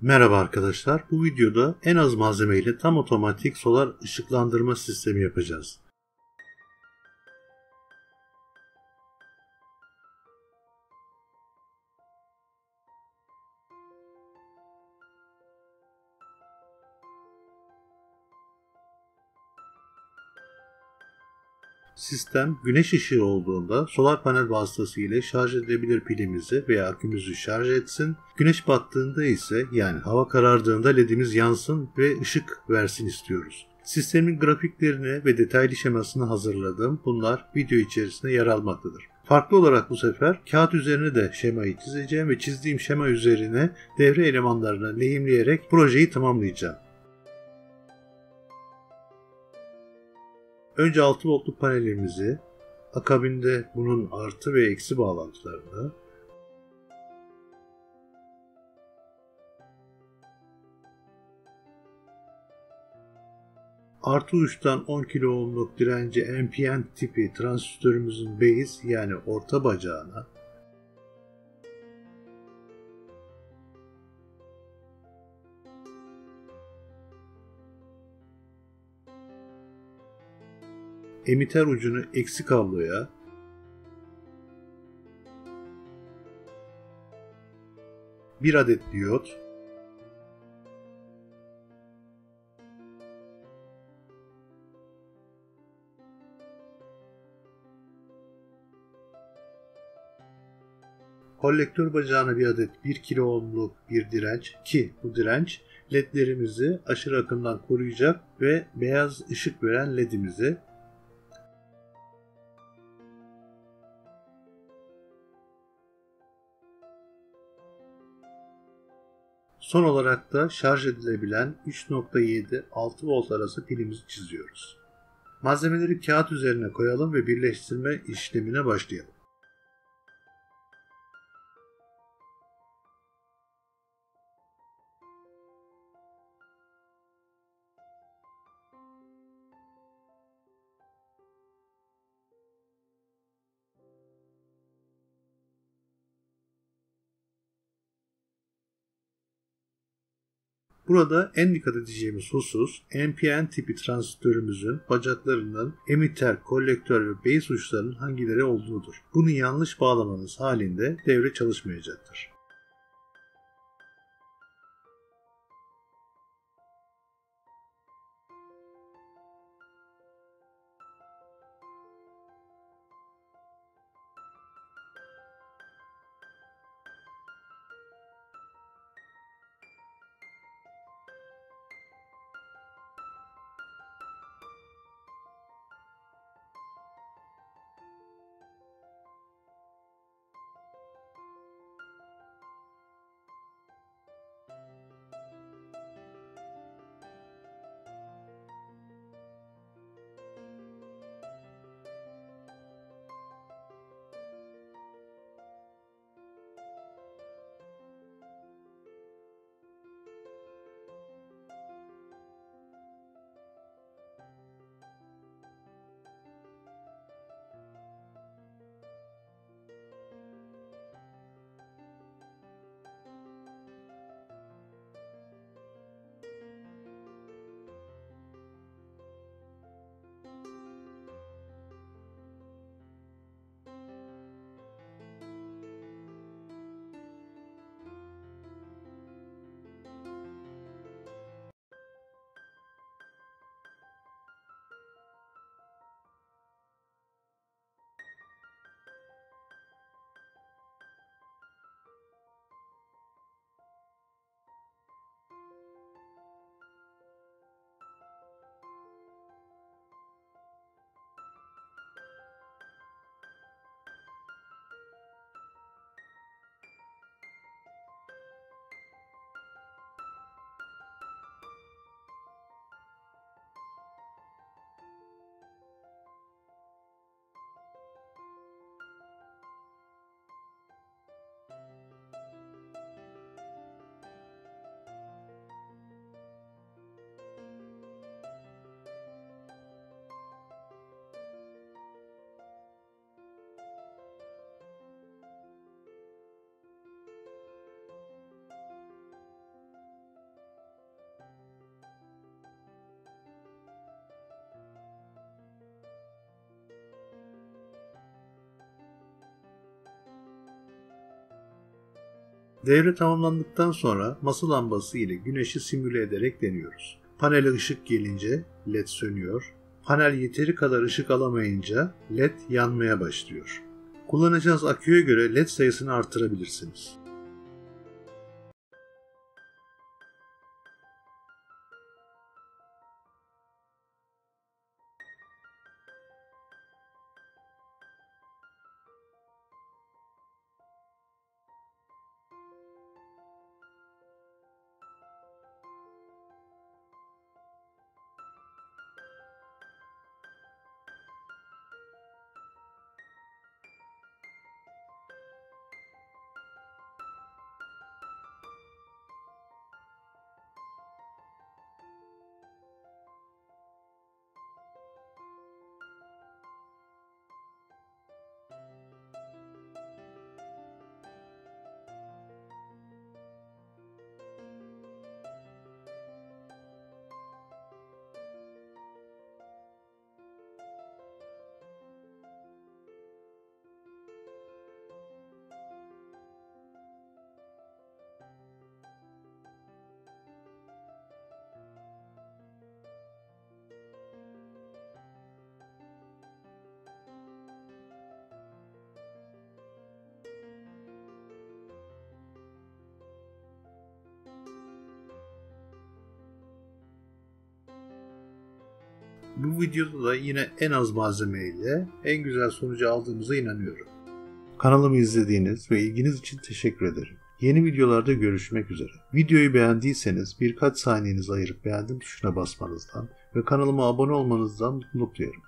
Merhaba arkadaşlar. Bu videoda en az malzeme ile tam otomatik solar ışıklandırma sistemi yapacağız. Sistem güneş ışığı olduğunda solar panel vasıtasıyla şarj edebilir pilimizi veya akümüzü şarj etsin. Güneş battığında ise yani hava karardığında ledimiz yansın ve ışık versin istiyoruz. Sistemin grafiklerini ve detaylı şemasını hazırladım. Bunlar video içerisinde yer almaktadır. Farklı olarak bu sefer kağıt üzerine de şemayı çizeceğim ve çizdiğim şema üzerine devre elemanlarını lehimleyerek projeyi tamamlayacağım. Önce 6 voltluk panelimizi, akabinde bunun artı ve eksi bağlantılarını, artı uçtan 10 kilo ohmluk direnci NPN tipi transistörümüzün base yani orta bacağına, emiter ucunu eksi kabloya bir adet diyot. Kolektör bacağına bir adet 1 kilo ohmluk bir direnç ki bu direnç ledlerimizi aşırı akımdan koruyacak ve beyaz ışık veren ledimizi Son olarak da şarj edilebilen 3.7-6 volt arası pilimizi çiziyoruz. Malzemeleri kağıt üzerine koyalım ve birleştirme işlemine başlayalım. Burada en dikkat edeceğimiz husus NPN tipi transistörümüzün bacaklarının emitter, kolektör ve base uçlarının hangileri olduğudur. Bunu yanlış bağlamanız halinde devre çalışmayacaktır. Devre tamamlandıktan sonra masa lambası ile güneşi simüle ederek deniyoruz. Panele ışık gelince led sönüyor. Panel yeteri kadar ışık alamayınca led yanmaya başlıyor. Kullanacağınız aküye göre led sayısını artırabilirsiniz. Bu videoda da yine en az malzemeyle en güzel sonucu aldığımıza inanıyorum. Kanalımı izlediğiniz ve ilginiz için teşekkür ederim. Yeni videolarda görüşmek üzere. Videoyu beğendiyseniz birkaç saniyenizi ayırıp beğendim tuşuna basmanızdan ve kanalıma abone olmanızdan mutluluk duyarım.